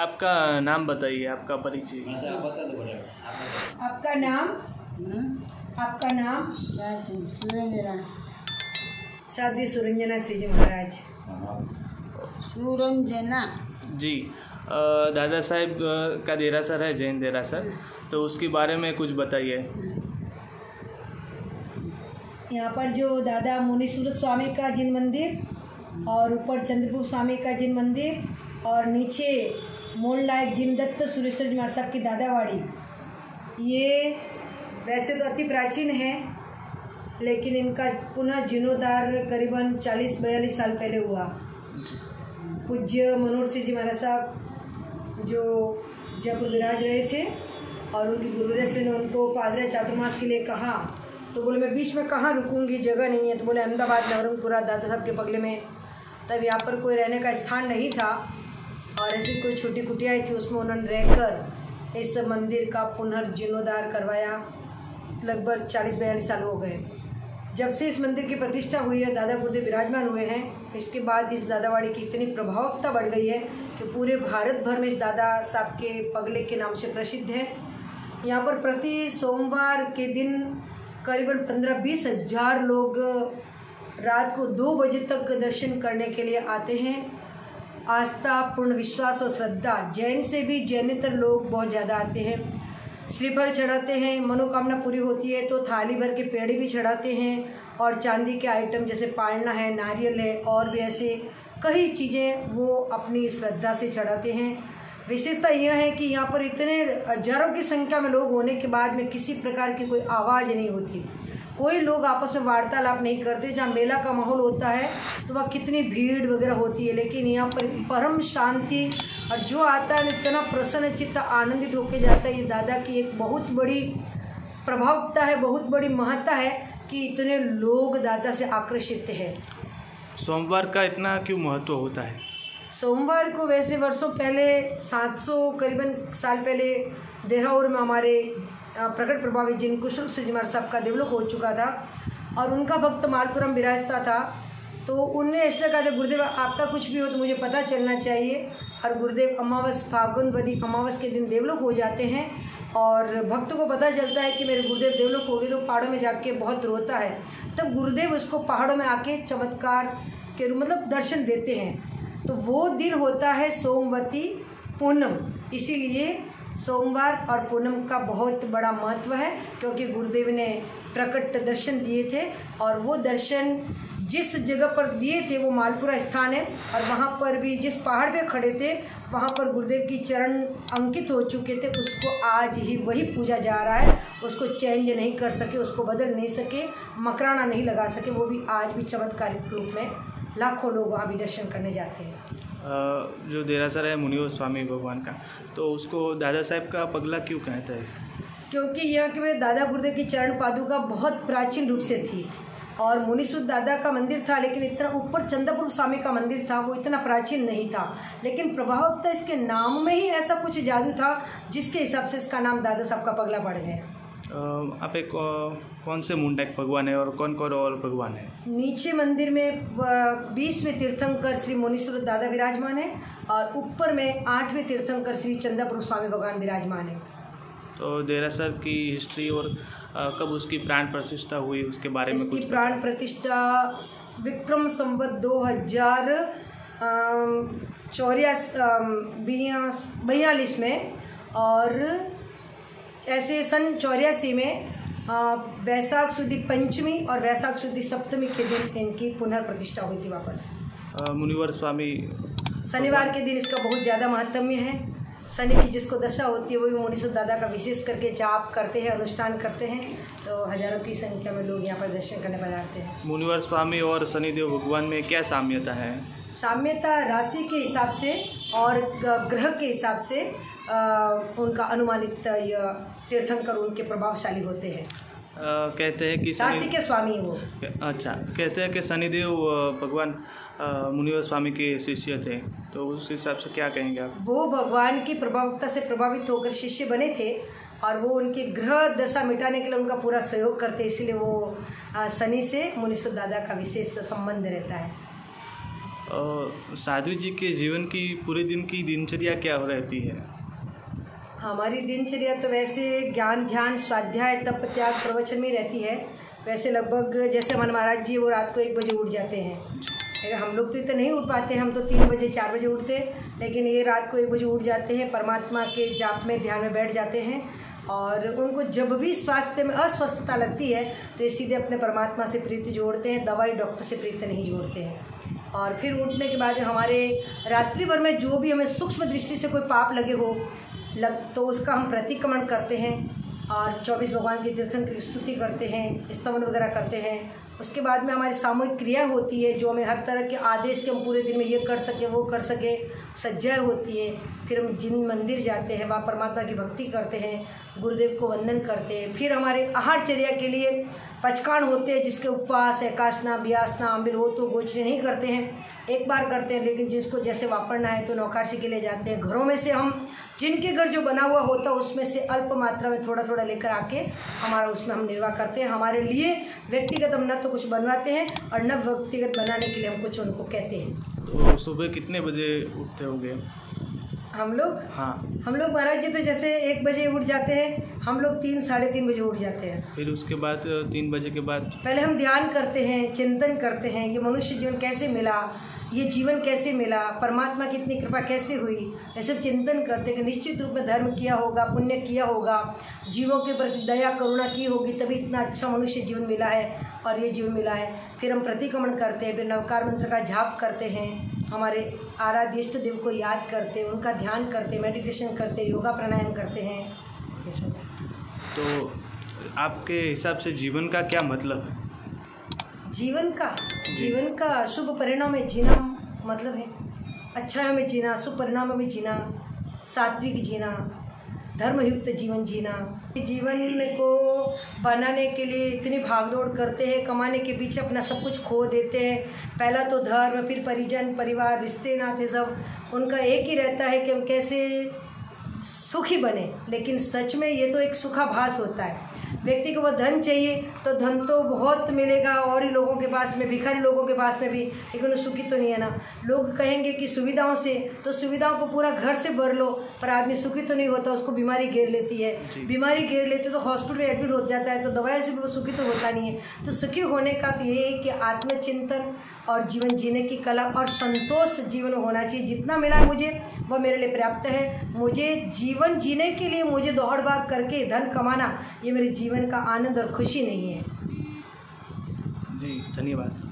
आपका नाम बताइए आपका परिचय। आपका नाम? आपका नाम? साध्वी सुरंजना श्री जी महाराज। सुरंजना जी दादा साहब का देरासर है जैन देरासर तो उसके बारे में कुछ बताइए। यहाँ पर जो दादा मुनीश्वर स्वामी का जिन मंदिर और ऊपर चंद्रपुर स्वामी का जिन मंदिर और नीचे मोल नायक जिन दत्त सुरेश्वर जी महाराज साहब की दादावाड़ी। ये वैसे तो अति प्राचीन है लेकिन इनका पुनः जीर्णोद्धार करीबन 40-42 साल पहले हुआ। पूज्य मनोहर सिंह जी महाराज साहब जो जयपुर विराज रहे थे और उनकी गुरुदेव ने उनको पादरा चातुर्मास के लिए कहा। तो बोले मैं बीच में कहाँ रुकूँगी? जगह नहीं है। तो बोले अहमदाबाद नवरंगपुरा दादा साहब के बगले में। तब यहाँ पर कोई रहने का स्थान नहीं था। और ऐसी कोई छोटी कुटियाएँ थी, उसमें उन्होंने रहकर इस मंदिर का पुनर्जीर्णोद्धार करवाया। लगभग चालीस बयालीस साल हो गए। जब से इस मंदिर की प्रतिष्ठा हुई है, दादा गुरुदेव विराजमान हुए हैं, इसके बाद इस दादावाड़ी की इतनी प्रभावकता बढ़ गई है कि पूरे भारत भर में इस दादा साहब के पगले के नाम से प्रसिद्ध है। यहाँ पर प्रति सोमवार के दिन करीबन पंद्रह बीस हज़ार लोग रात को दो बजे तक दर्शन करने के लिए आते हैं। आस्था, पूर्ण विश्वास और श्रद्धा। जैन से भी जैनेतर लोग बहुत ज़्यादा आते हैं। श्रीफल चढ़ाते हैं, मनोकामना पूरी होती है तो थाली भर के पेड़ भी चढ़ाते हैं और चांदी के आइटम जैसे पालना है, नारियल है और भी ऐसे कई चीज़ें वो अपनी श्रद्धा से चढ़ाते हैं। विशेषता यह है कि यहाँ पर इतने हज़ारों की संख्या में लोग होने के बाद में किसी प्रकार की कोई आवाज़ नहीं होती। कोई लोग आपस में वार्तालाप नहीं करते जहाँ मेला का माहौल होता है तो वह कितनी भीड़ वगैरह होती है। लेकिन यहाँ पर परम शांति और जो आता है इतना प्रसन्न चित्त आनंदित होके जाता है। ये दादा की एक बहुत बड़ी प्रभावता है बहुत बड़ी महत्ता है कि इतने लोग दादा से आकर्षित हैं। सोमवार का इतना क्यों महत्व होता है? सोमवार को वैसे वर्षों पहले 700 करीबन साल पहले देहरादून में हमारे प्रकट प्रभावी जिन कुशल सुजमार साहब का देवलोक हो चुका था और उनका भक्त मालपुरम विराजता था तो उनने इसलिए कहा था, गुरुदेव, आपका कुछ भी हो तो मुझे पता चलना चाहिए। और गुरुदेव, अमावस, फागुन बदी अमावस के दिन देवलोक हो जाते हैं और भक्त को पता चलता है कि मेरे गुरुदेव देवलोक हो गए तो पहाड़ों में जाके बहुत रोता है। तब गुरुदेव उसको पहाड़ों में आके चमत्कार के मतलब दर्शन देते हैं। तो वो दिन होता है सोमवती पूनम, इसीलिए सोमवार और पूनम का बहुत बड़ा महत्व है, क्योंकि गुरुदेव ने प्रकट दर्शन दिए थे और वो दर्शन जिस जगह पर दिए थे, वो मालपुरा स्थान है। और वहाँ पर भी जिस पहाड़ पे खड़े थे, वहाँ पर गुरुदेव की चरण अंकित हो चुके थे। उसको आज ही वही पूजा जा रहा है। उसको चेंज नहीं कर सके, उसको बदल नहीं सके, मकराना नहीं लगा सके, वो भी आज भी चमत्कारिक रूप में लाखों लोग वहाँ भी दर्शन करने जाते हैं। जो देरासर है मुनि स्वामी भगवान का। तो उसको दादा साहेब का पगला क्यों कहते हैं? क्योंकि यहाँ के में दादा गुरुदेव की चरण पादुका बहुत प्राचीन रूप से थी और मुनीसुद दादा का मंदिर था, लेकिन इतना ऊपर चंद्रपुर स्वामी का मंदिर था, वो इतना प्राचीन नहीं था। लेकिन प्रभावकता इसके नाम में ही ऐसा कुछ जादू था, जिसके हिसाब से इसका नाम दादा साहब का पगला पड़ गया। आप एक कौन से मुंडक भगवान है और कौन कौन और भगवान है? नीचे मंदिर में बीसवें तीर्थंकर श्री मुनीश्वर दादा विराजमान है और ऊपर में आठवें तीर्थंकर श्री चंदापुर स्वामी भगवान विराजमान है। तो देरासर की हिस्ट्री और कब उसकी प्राण प्रतिष्ठा हुई उसके बारे में कुछ प्राण प्रतिष्ठा विक्रम संवत दो हज़ार चौरियास बयालीस में और ऐसे सन चौरासी में वैशाख सुदी पंचमी और वैशाख सुदी सप्तमी के दिन इनकी पुनर्प्रतिष्ठा हुई थी वापस। मुनिवर स्वामी शनिवार के दिन इसका बहुत ज़्यादा महत्म्य है। शनि की जिसको दशा होती है वो भी मुनीश्वर दादा का विशेष करके जाप करते हैं अनुष्ठान करते हैं तो हज़ारों की संख्या में लोग यहाँ पर दर्शन करने पधारते हैं। मुनिवर स्वामी और शनिदेव भगवान में क्या साम्यता है? साम्यता राशि के हिसाब से और ग्रह के हिसाब से उनका अनुमानित तीर्थंकर उनके प्रभावशाली होते हैं। कहते हैं कि शनि के स्वामी वो। अच्छा कहते हैं कि शनिदेव भगवान मुनिवर स्वामी के शिष्य थे। तो उस हिसाब से क्या कहेंगे आप? वो भगवान की प्रभावकता से प्रभावित होकर शिष्य बने थे और वो उनके ग्रह दशा मिटाने के लिए उनका पूरा सहयोग करते इसलिए वो शनि से मुनीश्वर दादा का विशेष संबंध रहता है। साधु जी के जीवन की पूरे दिन की दिनचर्या क्या हो रहती है? हमारी दिनचर्या तो वैसे ज्ञान, ध्यान, स्वाध्याय तप, त्याग, प्रवचन में रहती है। वैसे लगभग जैसे हमारे महाराज जी वो रात को एक बजे उठ जाते हैं। हम लोग तो इतने नहीं उठ पाते, हम तो तीन बजे, चार बजे उठते लेकिन ये रात को एक बजे उठ जाते हैं, परमात्मा के जाप में, ध्यान में बैठ जाते हैं और उनको जब भी स्वास्थ्य में अस्वस्थता लगती है तो ये सीधे अपने परमात्मा से प्रीति जोड़ते हैं, दवाई डॉक्टर से प्रीति नहीं जोड़ते हैं। और फिर उठने के बाद हमारे रात्रि भर में जो भी हमें सूक्ष्म दृष्टि से कोई पाप लगे हो लग तो उसका हम प्रतिक्रमण करते हैं और चौबीस भगवान के दर्शन की स्तुति करते हैं, स्तमन वगैरह करते हैं उसके बाद में हमारी सामूहिक क्रिया होती है, जो हमें हर तरह के आदेश के हम पूरे दिन में ये कर सके, वो कर सके सज्जा होती है। फिर हम जिन मंदिर जाते हैं, वहाँ परमात्मा की भक्ति करते हैं, गुरुदेव को वंदन करते हैं। फिर हमारे आहारचर्या के लिए पचकान होते हैं, जिसके उपवास एकाशना ब्यासना अम्बिल हो तो गोचरे नहीं करते हैं। एक बार करते हैं, लेकिन जिसको जैसे वापरना है तो नौकाशी के लिए जाते हैं। घरों में से हम, जिनके घर जो बना हुआ होता है उसमें से अल्प मात्रा में थोड़ा थोड़ा लेकर आके हमारा उसमें हम निर्वाह करते हैं। हमारे लिए व्यक्तिगत हम न तो कुछ बनवाते हैं और नव व्यक्तिगत बनाने के लिए हम कुछ उनको कहते हैं। तो सुबह कितने बजे उठते होंगे? हम लोग? हाँ। हम लोग महाराज जी तो जैसे एक बजे उठ जाते हैं हम लोग तीन साढ़े तीन बजे उठ जाते हैं। फिर उसके बाद तीन बजे के बाद पहले हम ध्यान करते हैं चिंतन करते हैं ये मनुष्य जीवन कैसे मिला ये जीवन कैसे मिला परमात्मा की इतनी कृपा कैसे हुई ये सब चिंतन करते हैं कि निश्चित रूप में धर्म किया होगा पुण्य किया होगा जीवों के प्रति दया करुणा की होगी तभी इतना अच्छा मनुष्य जीवन मिला है और ये जीवन मिला है। फिर हम प्रतिक्रमण करते हैं फिर नवकार मंत्र का झाप करते हैं। हमारे आराध्य इष्ट देव को याद करते उनका ध्यान करते मेडिटेशन करते योगा प्राणायाम करते हैं ये सब तो आपके हिसाब से जीवन का क्या मतलब है? जीवन का जीवन का शुभ परिणाम में जीना मतलब है। अच्छा में जीना शुभ परिणाम में जीना सात्विक जीना धर्मयुक्त जीवन जीना। जीवन को बनाने के लिए इतनी भागदौड़ करते हैं, कमाने के पीछे अपना सब कुछ खो देते हैं। पहला तो धर्म, फिर परिजन, परिवार, रिश्ते, नाते सब, उनका एक ही रहता है कि हम कैसे सुखी बने लेकिन सच में ये तो एक सुखाभास होता है। व्यक्ति को वह धन चाहिए तो धन तो बहुत मिलेगा और ही लोगों के पास में भिखारी लोगों के पास में भी लेकिन वो सुखी तो नहीं है ना। लोग कहेंगे कि सुविधाओं से तो सुविधाओं को पूरा घर से भर लो पर आदमी सुखी तो नहीं होता उसको बीमारी घेर लेती है। बीमारी घेर लेते तो हॉस्पिटल में एडमिट हो जाता है तो दवाइयों से भी वो सुखी तो होता नहीं है। तो सुखी होने का तो ये है कि आत्मचिंतन और जीवन जीने की कला और संतोष जीवन में होना चाहिए। जितना मिला मुझे वह मेरे लिए पर्याप्त है। मुझे जीवन जीने के लिए मुझे दौड़ भाग करके धन कमाना, ये मेरे जीवन का आनंद और खुशी नहीं है। जी, धन्यवाद।